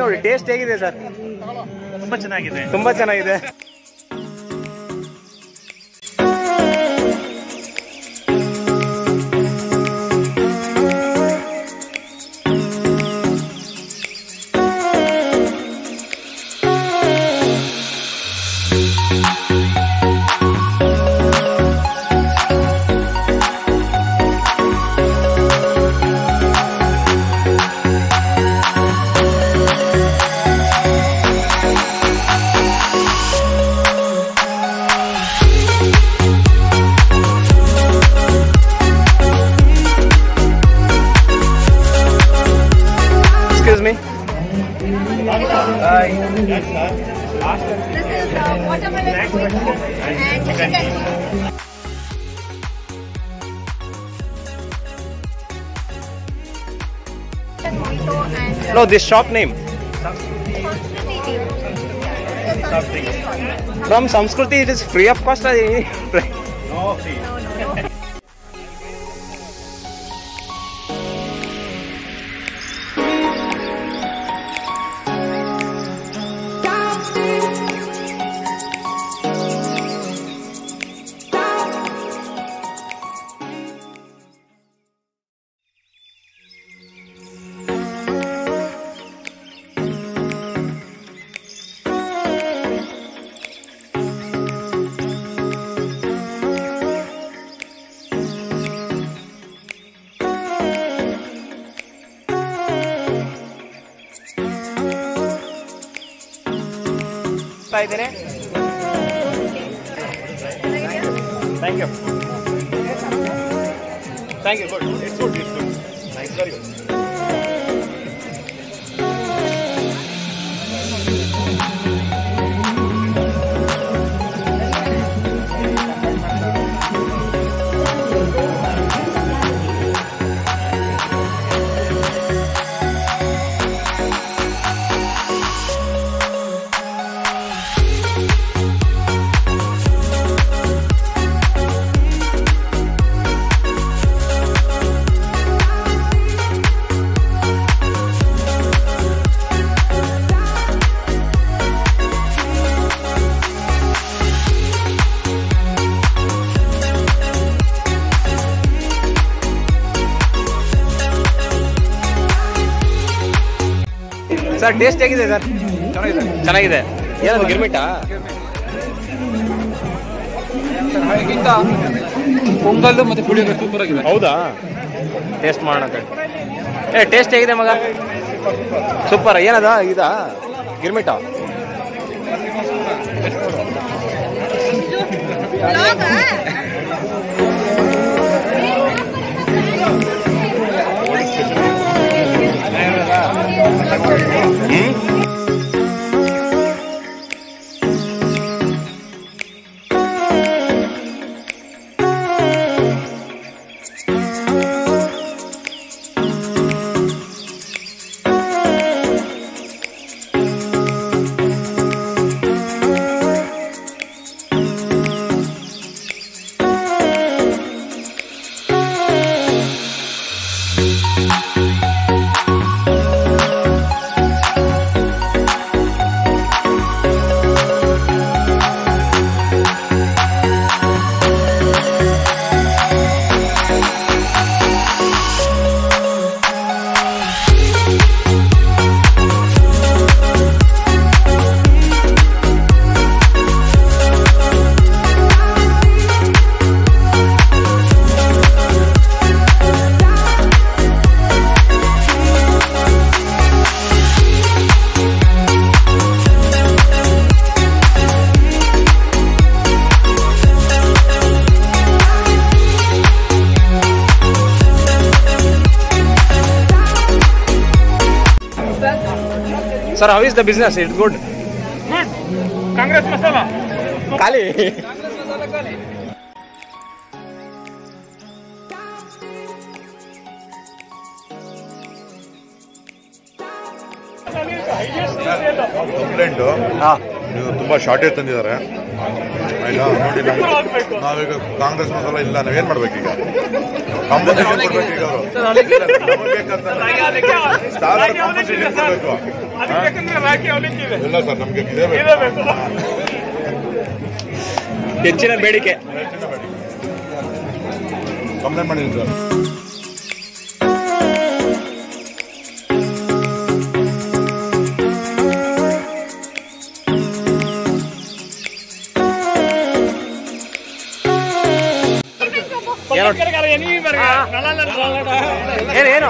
ನೋಡಿ ಟೇಸ್ಟ್ ಹೇಗಿದೆ ಸರ್? ತುಂಬಾ ಚೆನ್ನಾಗಿದೆ. ತುಂಬಾ ಚೆನ್ನಾಗಿದೆ. Santo and... No, this shop name. From Sanskriti, it is free of cost. no, see, दिखाई दे रहे हैं। Thank you thank you good it's good it's good nice sir taste ಹೇಗಿದೆ ಸರ್? ಚೆನ್ನಾಗಿದೆ. ಚೆನ್ನಾಗಿದೆ. ಏನದು ಗಿರ್ಮಿಟಾ? ಹಾಗಿಂತ ಪೊಂಗಲ್ಲು ಮತ್ತೆ ಪುಳಿಯೋಗರೆ ಸೂಪರ್ ಆಗಿದೆ ಹೌದಾ? ಟೇಸ್ಟ್ ಮಾಡೋಣ. ಏ ಟೇಸ್ಟ್ ಹೇಗಿದೆ ಮಗ? ಸೂಪರ್. ಏನದ ಇದಾ? Girmit? Sir how is the business it good Congress ಖಾಲಿ ಕಂಪ್ಲೇಂಟು ನೀವು ತುಂಬ ಶಾರ್ಟೇಜ್ ತಂದಿದ್ದಾರೆ. ನೋಡಿ ನಾವೀಗ ಕಾಂಗ್ರೆಸ್ ಮಸಾಲ ಇಲ್ಲ ನಾವೇನ್ ಮಾಡ್ಬೇಕೀಗ? ಕಾಂಪನ್ಸೇಷನ್ ಕೊಡ್ಬೇಕೀಗ ಅವರು. ಇಲ್ಲ ಸರ್ ನಮ್ಗೆ ಇದೇ ಬೇಕು ಹೆಚ್ಚಿನ ಬೇಡಿಕೆ ಕಂಪ್ಲೇಂಟ್ ಮಾಡಿದ್ದೀನಿ ಸರ್ ಏನೋ ಏನು ಏನು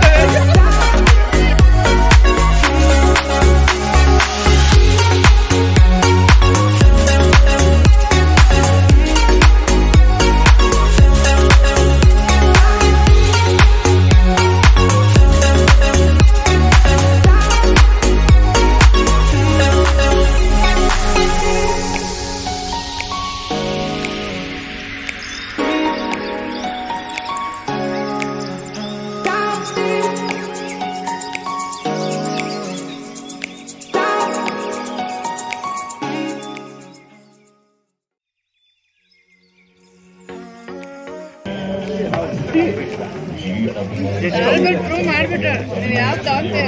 ಮಾಡ್ಬಿಟ್ರೆ ನೀವು ಯಾವ್ದು ತಗೊಂತೀರ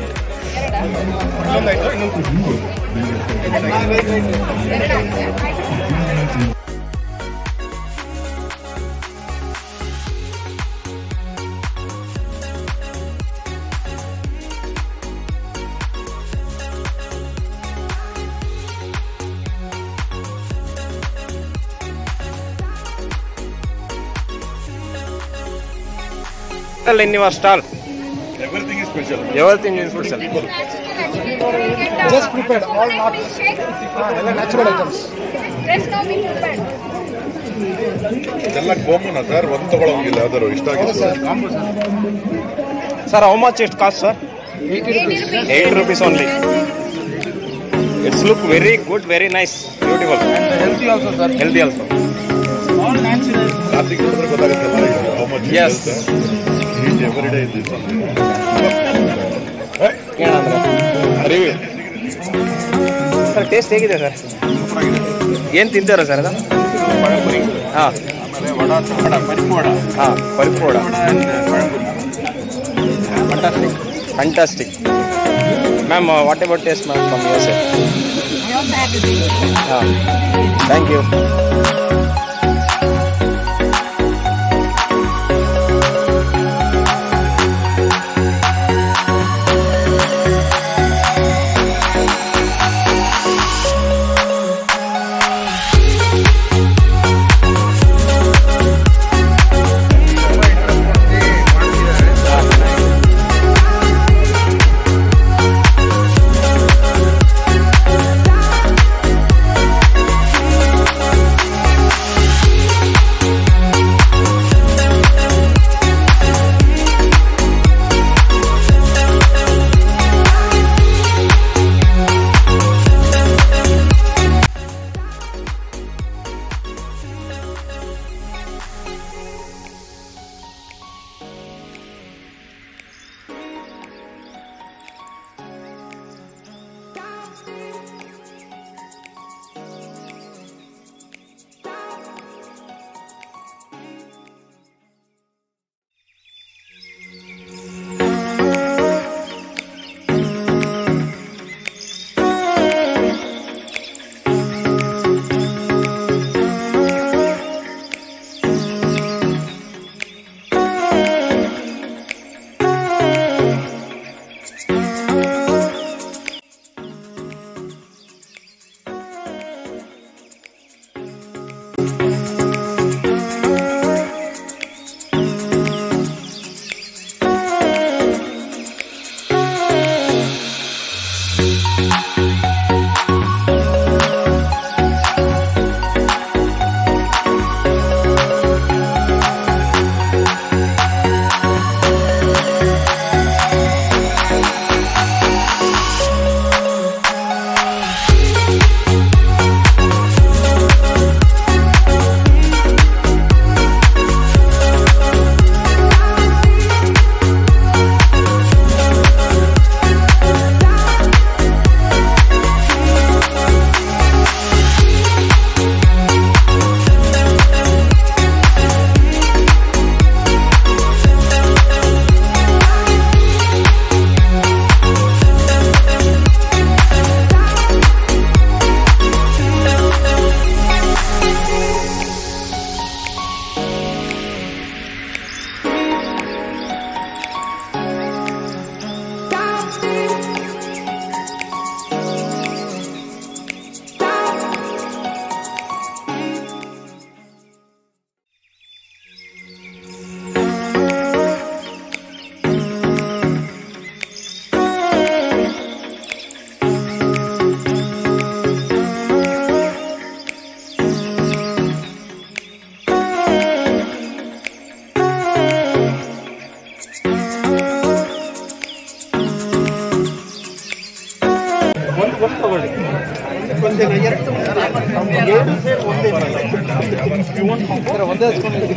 Lenny é Vastal. Everything in food sir just prepared all not ಎಲ್ಲ natural items fresh no be prepared ಎಲ್ಲ ಗೋಮನ ಸರ್ ತಗೊಳ್ಳೋಂಗಿಲ್ಲ ಅದರ ಇಷ್ಟ ಆಗಿದೆ sir sir. How much it cost sir? 80 rupees 80 rupees only it's look very good very nice beautiful healthy also sir healthy also all natural how much sir sir taste ಹೇಗಿದೆ sir? ಏನು ತಿಂತಾರ sir ಅದು? ಹಾಂ. ಹಾಂ ಪರಿಪು vada fantastic ma'am what about taste ma'am from side ಹಾಂ. Thank you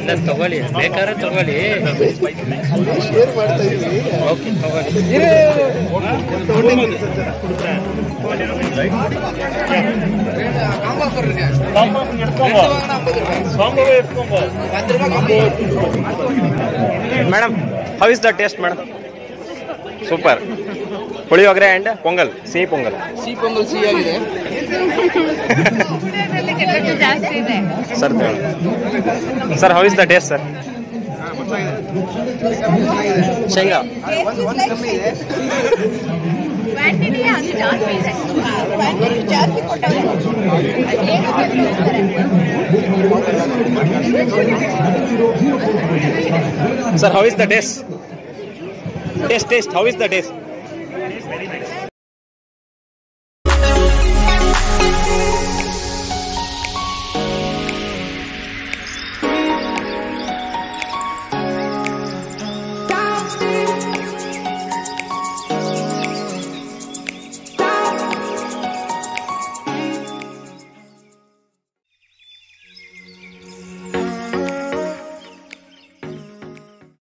ಇಲ್ಲ ತಗೊಳ್ಳಿ. ಬೇಕಾದ್ರೆ ತಗೊಳ್ಳಿ. ಓಕೆ ತಗೊಳ್ಳಿ. Madam how is the taste madam super puliyogare and pongal ಸಿಹಿ ಪೊಂಗಲ್ ಸಿಹಿ ಪೊಂಗಲ್ ಸಿಹಿ ಆಗಿದೆ. Sir sir how is the taste sir चाहिए sir how is the taste taste taste how is the taste